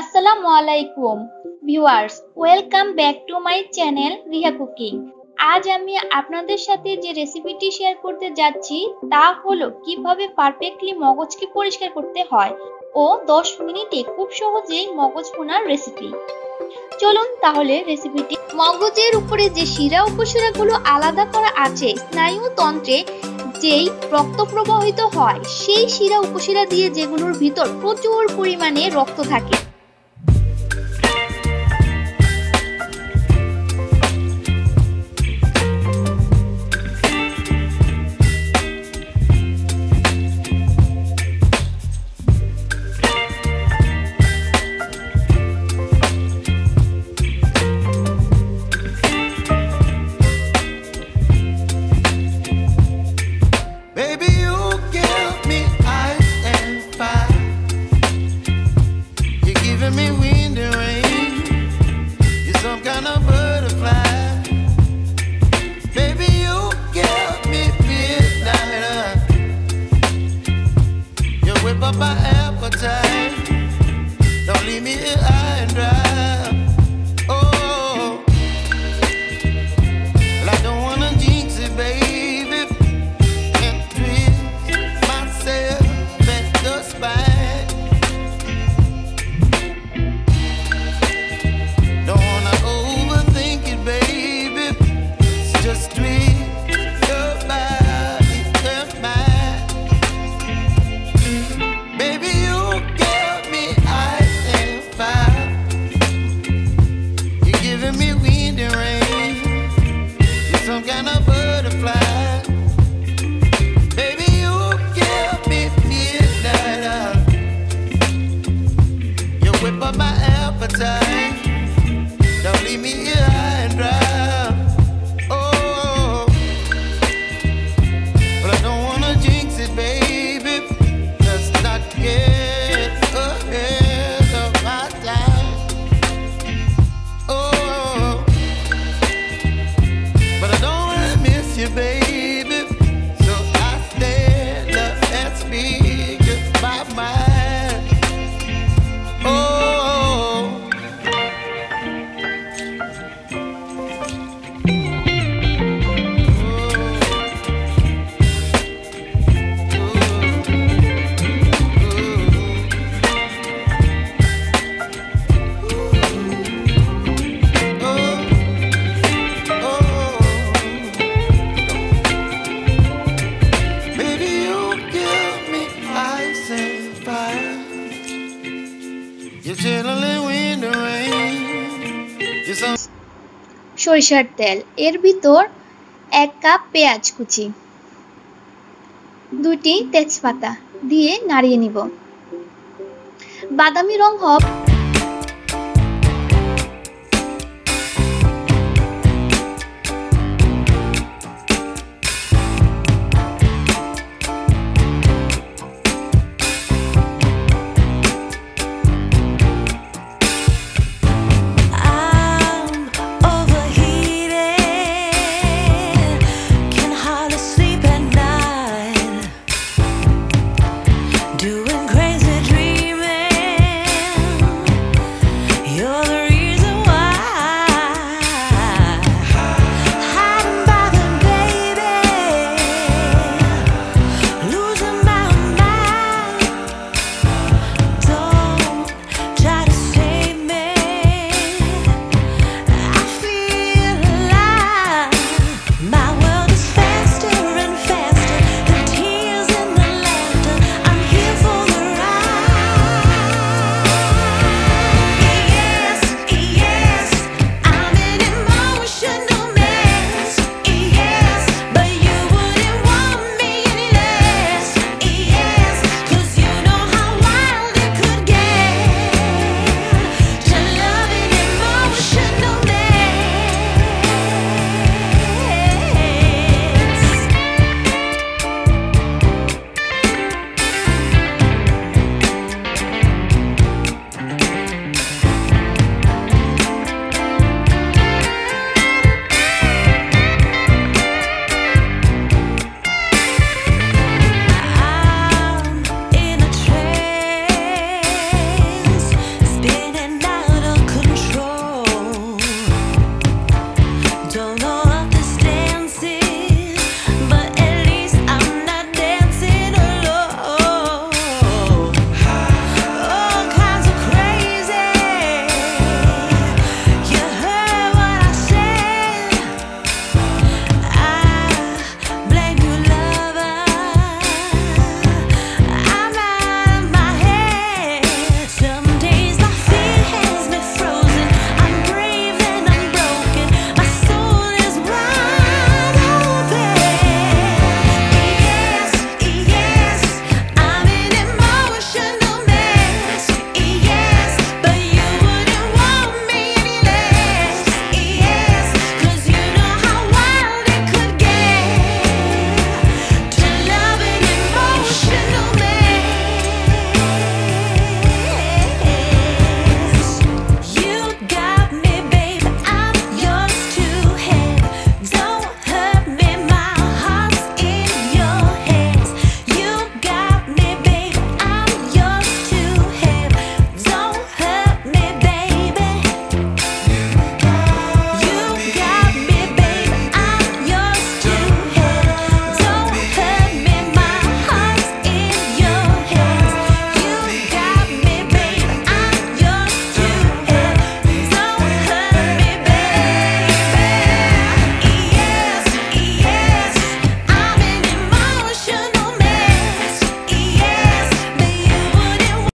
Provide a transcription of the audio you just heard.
আসসালামু আলাইকুম, viewers, welcome back to my channel Riha cooking. আজ আমি আপনাদের সাথে যে রেসিপিটি শেয়ার করতে যাচ্ছি, তা হলো কীভাবে পারফেক্টলি মগজকে পরিষ্কার করতে হয় ও 10 মিনিটে খুব সহজেই মগজ ভুনার রেসিপি। চলুন তাহলে রেসিপিটি। মগজের উপরে যে শিরা উপশিরাগুলো আলাদা করা আছে স্নায়ু তন্ত্রে যেই রক্ত প্রবাহিত হয় সেই শিরা উপশিরা দিয়ে যেগুলোর ভিতর প্রচুর পরিমাণে রক্ত থাকে। My appetite. সরিষার তেল। এর ভিতর এক কাপ পেঁয়াজ কুচি দুটি তেজপাতা দিয়ে নাড়িয়ে নিব। বাদামি রং হওয়া